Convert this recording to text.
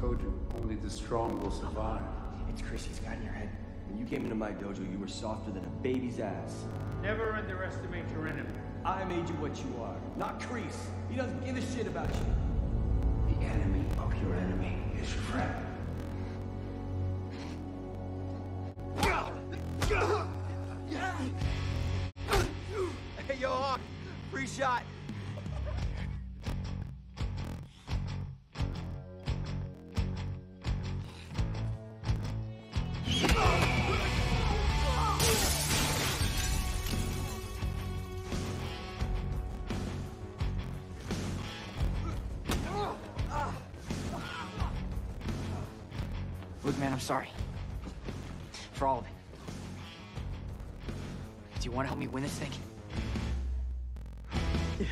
told you, only the strong will survive. Oh, it's Kreese, he's got in your head. When you came into my dojo, you were softer than a baby's ass. Never underestimate your enemy. I made you what you are, not Kreese. He doesn't give a shit about you. The enemy of your enemy is your friend. Hey, yo, Hawk, free shot. Look, man, I'm sorry. For all of it. Do you want to help me win this thing? Yeah.